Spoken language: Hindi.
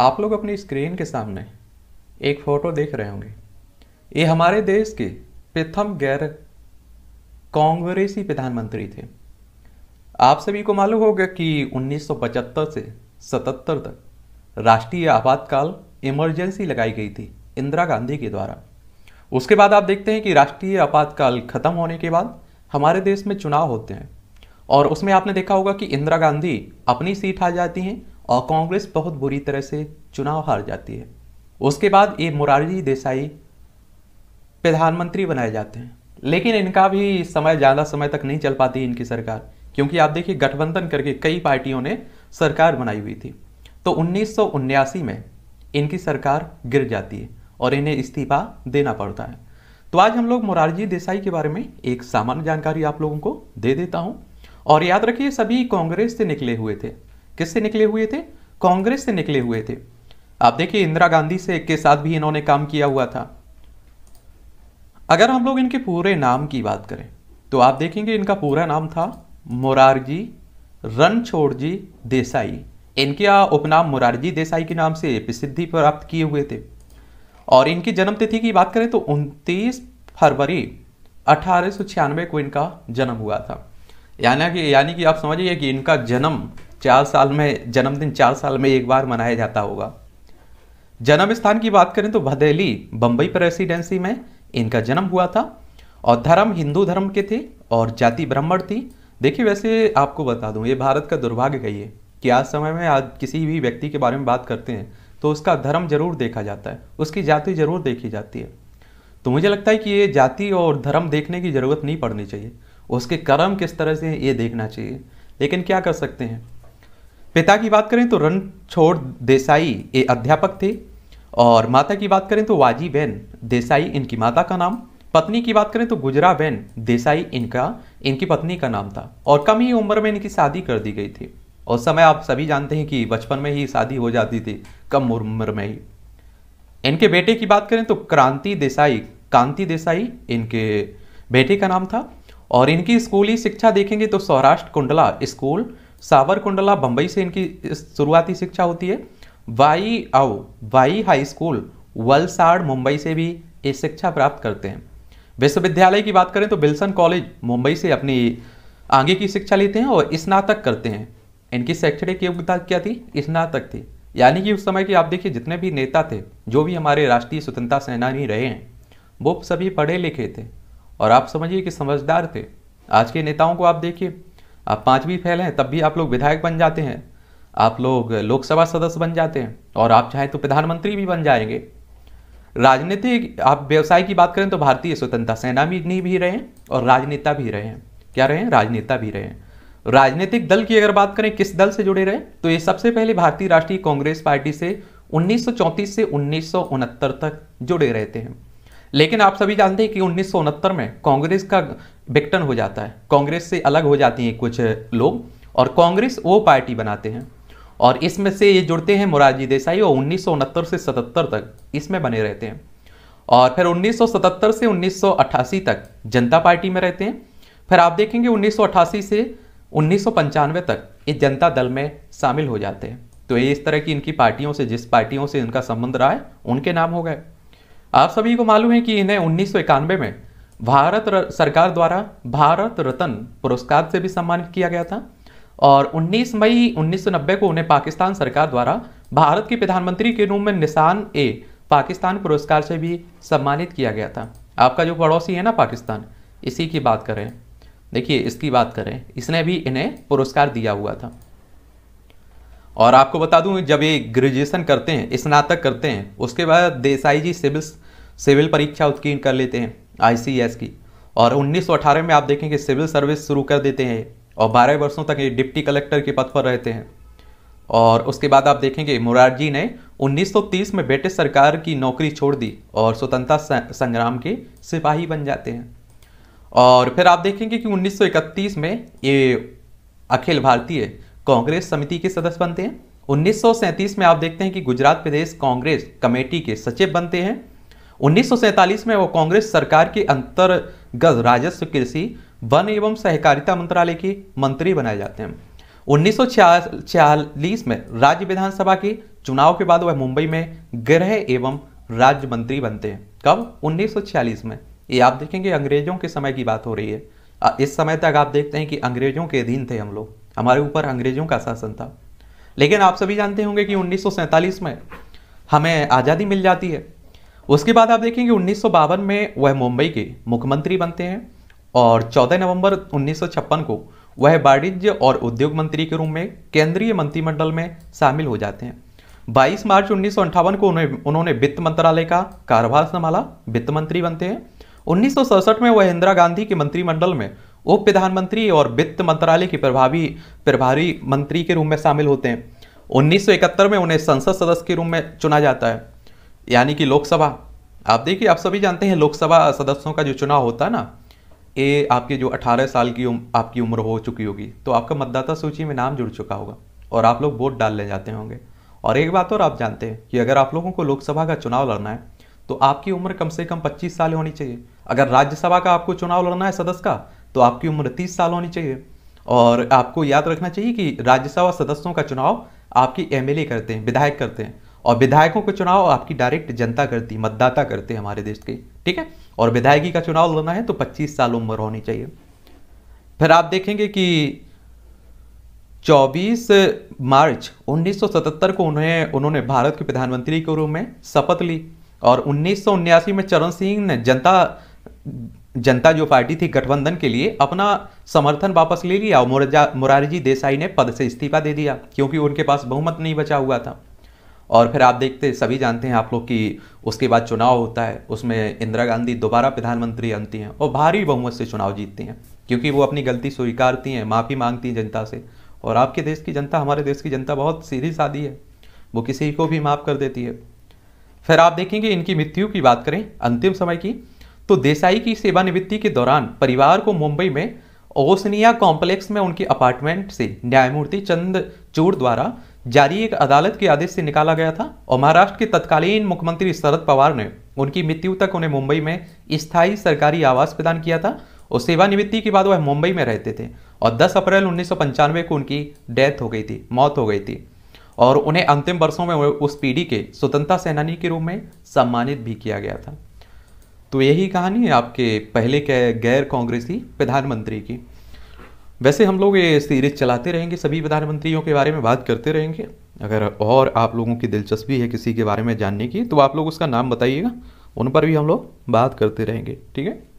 आप लोग अपनी स्क्रीन के सामने एक फ़ोटो देख रहे होंगे। ये हमारे देश के प्रथम गैर कांग्रेसी प्रधानमंत्री थे। आप सभी को मालूम होगा कि 1975 से 77 तक राष्ट्रीय आपातकाल इमरजेंसी लगाई गई थी इंदिरा गांधी के द्वारा। उसके बाद आप देखते हैं कि राष्ट्रीय आपातकाल खत्म होने के बाद हमारे देश में चुनाव होते हैं। और उसमें आपने देखा होगा कि इंदिरा गांधी अपनी सीट आ जाती हैं और कांग्रेस बहुत बुरी तरह से चुनाव हार जाती है। उसके बाद ये मुरारजी देसाई प्रधानमंत्री बनाए जाते हैं। लेकिन इनका भी समय ज़्यादा समय तक नहीं चल पाती इनकी सरकार, क्योंकि आप देखिए गठबंधन करके कई पार्टियों ने सरकार बनाई हुई थी। तो उन्नीस में इनकी सरकार गिर जाती है और इन्हें इस्तीफा देना पड़ता है। तो आज हम लोग मोरारजी देसाई के बारे में एक सामान्य जानकारी आप लोगों को दे देता हूँ। और याद रखिए, सभी कांग्रेस से निकले हुए थे। किससे निकले हुए थे? कांग्रेस से निकले हुए थे। आप देखिए, इंदिरा गांधी से के साथ भी इन्होंने काम किया हुआ था। अगर हम लोग इनके पूरे नाम की बात करें तो आप देखेंगे इनका पूरा नाम था मोरारजी रणछोड़जी देसाई। इनके उपनाम मोरारजी देसाई के नाम से प्रसिद्धि प्राप्त किए हुए थे। और इनकी जन्मतिथि की बात करें तो 29 फरवरी अठारह सौ छियानवे को इनका जन्म हुआ था। यानी कि यानी कि आप समझिए कि इनका जन्म चार साल में, जन्मदिन चार साल में एक बार मनाया जाता होगा। जन्म स्थान की बात करें तो भदेली, बंबई प्रेसिडेंसी में इनका जन्म हुआ था और धर्म हिंदू धर्म के थे और जाति ब्राह्मण थी। देखिए, वैसे आपको बता दूँ, ये भारत का दुर्भाग्य गई है कि आज समय में आज किसी भी व्यक्ति के बारे में बात करते हैं तो उसका धर्म ज़रूर देखा जाता है, उसकी जाति ज़रूर देखी जाती है। तो मुझे लगता है कि ये जाति और धर्म देखने की ज़रूरत नहीं पड़नी चाहिए, उसके कर्म किस तरह से ये देखना चाहिए, लेकिन क्या कर सकते हैं? पिता की बात करें तो रणछोड़ देसाई ये अध्यापक थे और माता की बात करें तो वाजी बेन देसाई इनकी माता का नाम। पत्नी की बात करें तो गुजरा बेन देसाई इनका, इनकी पत्नी का नाम था और कम ही उम्र में इनकी शादी कर दी गई थी। उस समय आप सभी जानते हैं कि बचपन में ही शादी हो जाती थी, कम उम्र में ही। इनके बेटे की बात करें तो क्रांति देसाई, कांति देसाई इनके बेटे का नाम था और इनकी स्कूली शिक्षा देखेंगे तो सौराष्ट्र कुंडला स्कूल सावर कुंडला बंबई से इनकी शुरुआती शिक्षा होती है। वाई आओ, Y high school, Valsad, Mumbai से भी ये शिक्षा प्राप्त करते हैं। विश्वविद्यालय की बात करें तो बिल्सन कॉलेज मुंबई से अपनी आगे की शिक्षा लेते हैं और स्नातक करते हैं। इनकी शैक्षणिक योग्यता क्या थी? स्नातक थी। यानी कि उस समय के आप देखिए, जितने भी नेता थे, जो भी हमारे राष्ट्रीय स्वतंत्रता सेनानी रहे हैं, वो सभी पढ़े लिखे थे। और आप समझिए कि समझदार थे। आज के नेताओं को आप देखिए आप पांचवी फैल हैं, तब भी आप लोग विधायक बन जाते हैं। आप लोग लोकसभा सदस्य बन जाते हैं और आप चाहें तो प्रधानमंत्री भी बन जाएँगे। राजनीतिक, आप व्यवसाय की बात करें तो भारतीय स्वतंत्रता सेनानी भी भी रहे हैं और राजनेता भी रहे हैं। क्या रहे हैं? राजनेता भी रहे हैं। राजनीतिक दल की अगर बात करें, किस दल से जुड़े रहे तो ये सबसे पहले भारतीय राष्ट्रीय कांग्रेस पार्टी से 1934 से उन्नीस सौ उनहत्तर तक जुड़े रहते हैं। लेकिन आप सभी जानते हैं कि उन्नीस सौ उनहत्तर में कांग्रेस का विघटन हो जाता है। कांग्रेस से अलग हो जाती हैं कुछ लोग और कांग्रेस वो पार्टी बनाते हैं। और इसमें से ये जुड़ते हैं मोरारजी देसाई और उन्नीस से सतहत्तर तक इसमें बने रहते हैं। और फिर 1977 से उन्नीस सौ अट्ठासी तक जनता पार्टी में रहते हैं। फिर आप देखेंगे 1988 से उन्नीस सौ पंचानवे तक ये जनता दल में शामिल हो जाते हैं। तो ये इस तरह की इनकी पार्टियों से, जिस पार्टियों से इनका संबंध रहा है, उनके नाम हो गए। आप सभी को मालूम है कि इन्हें उन्नीस सौ इक्यानबे में भारत सरकार द्वारा भारत रत्न पुरस्कार से भी सम्मानित किया गया था और 19 मई 1990 को उन्हें पाकिस्तान सरकार द्वारा भारत के प्रधानमंत्री के रूप में निशान ए पाकिस्तान पुरस्कार से भी सम्मानित किया गया था। आपका जो पड़ोसी है ना पाकिस्तान, इसी की बात करें। देखिए, इसकी बात करें, इसने भी इन्हें पुरस्कार दिया हुआ था। और आपको बता दूँ, जब ये ग्रेजुएशन करते हैं, स्नातक करते हैं, उसके बाद देसाई जी सिविल सिविल परीक्षा उत्कीर्ण कर लेते हैं आईसीएस की। और 1918 में आप देखेंगे सिविल सर्विस शुरू कर देते हैं और 12 वर्षों तक ये डिप्टी कलेक्टर के पद पर रहते हैं। और उसके बाद आप देखेंगे मुरारजी ने 1930 में ब्रिटिश सरकार की नौकरी छोड़ दी और स्वतंत्रता संग्राम के सिपाही बन जाते हैं। और फिर आप देखेंगे कि 1931 में ये अखिल भारतीय कांग्रेस समिति के सदस्य बनते हैं। उन्नीस में आप देखते हैं कि गुजरात प्रदेश कांग्रेस कमेटी के सचिव बनते हैं। उन्नीस में वो कांग्रेस सरकार के अंतर्गत राजस्व, कृषि, वन एवं सहकारिता मंत्रालय के मंत्री बनाए जाते हैं। 1946 में राज्य विधानसभा के चुनाव के बाद वह मुंबई में गृह एवं राज्य मंत्री बनते हैं। कब? 1946 में। ये आप देखेंगे, अंग्रेज़ों के समय की बात हो रही है। इस समय तक आप देखते हैं कि अंग्रेज़ों के अधीन थे हम लोग। हमारे ऊपर अंग्रेज़ों का शासन था। लेकिन आप सभी जानते होंगे कि उन्नीस में हमें आज़ादी मिल जाती है। उसके बाद आप देखेंगे उन्नीस में वह मुंबई के मुख्यमंत्री बनते हैं और 14 नवंबर उन्नीस को वह वाणिज्य और उद्योग मंत्री के रूप में केंद्रीय मंत्रिमंडल में शामिल हो जाते हैं। 22 मार्च उन्नीस को उन्हें, उन्होंने वित्त मंत्रालय का कार्यभार संभाला, वित्त मंत्री बनते हैं। उन्नीस सौ सड़सठ में वह इंदिरा गांधी के मंत्रिमंडल में उप प्रधानमंत्री और वित्त मंत्रालय के प्रभावी प्रभारी मंत्री के रूप में शामिल होते हैं। 1971 में उन्हें संसद सदस्य के रूप में चुना जाता है। यानी कि लोकसभा। आप देखिए आप सभी जानते हैं लोकसभा सदस्यों का जो चुनाव होता है ना ये आपके जो 18 साल की उम, आपकी उम्र हो चुकी होगी तो आपका मतदाता सूची में नाम जुड़ चुका होगा और आप लोग वोट डालने जाते होंगे। और एक बात और आप जानते हैं कि अगर आप लोगों को लोकसभा का चुनाव लड़ना है तो आपकी उम्र कम से कम 25 साल होनी चाहिए। अगर राज्यसभा का आपको चुनाव लड़ना है सदस्य का तो आपकी उम्र 30 साल होनी चाहिए। और आपको याद रखना चाहिए कि राज्यसभा सदस्यों का चुनाव आपकी एमएलए करते हैं, विधायक करते हैं। और विधायकों का चुनाव आपकी डायरेक्ट जनता करती मतदाता करते हैं हमारे देश के। ठीक है? और विधायकी का चुनाव लड़ना है तो 25 साल उम्र होनी चाहिए। फिर आप देखेंगे कि 24 मार्च 1977 को उन्हें, उन्होंने भारत के प्रधानमंत्री के रूप में शपथ ली। और उन्नीस में चरण सिंह ने जनता जनता जो पार्टी थी गठबंधन के लिए अपना समर्थन वापस ले लिया और मुरारजी देसाई ने पद से इस्तीफा दे दिया, क्योंकि उनके पास बहुमत नहीं बचा हुआ था। और फिर आप देखते सभी जानते हैं आप लोग कि उसके बाद चुनाव होता है, उसमें इंदिरा गांधी दोबारा प्रधानमंत्री बनती हैं और भारी बहुमत से चुनाव जीतती हैं, क्योंकि वो अपनी गलती स्वीकारती हैं, माफ़ी मांगती हैं जनता से। और आपके देश की जनता, हमारे देश की जनता बहुत सीधी सादी है, वो किसी को भी माफ़ कर देती है। फिर आप देखेंगे इनकी मृत्यु की बात करें, अंतिम समय की तो देसाई की सेवानिवृत्ति के दौरान परिवार को मुंबई में ओसनिया कॉम्प्लेक्स में उनके अपार्टमेंट से न्यायमूर्ति चंद्रचूड़ द्वारा जारी एक अदालत के आदेश से निकाला गया था और महाराष्ट्र के तत्कालीन मुख्यमंत्री शरद पवार ने उनकी मृत्यु तक उन्हें मुंबई में स्थायी सरकारी आवास प्रदान किया था और सेवानिवृत्ति के बाद वह मुंबई में रहते थे और 10 अप्रैल उन्नीस सौ पंचानवे को उनकी डेथ हो गई थी, मौत हो गई थी। और उन्हें अंतिम वर्षों में उस पीढ़ी के स्वतंत्रता सेनानी के रूप में सम्मानित भी किया गया था। तो यही कहानी है आपके पहले गैर कांग्रेसी प्रधानमंत्री की। वैसे हम लोग ये सीरीज़ चलाते रहेंगे, सभी प्रधानमंत्रियों के बारे में बात करते रहेंगे। अगर और आप लोगों की दिलचस्पी है किसी के बारे में जानने की तो आप लोग उसका नाम बताइएगा, उन पर भी हम लोग बात करते रहेंगे, ठीक है?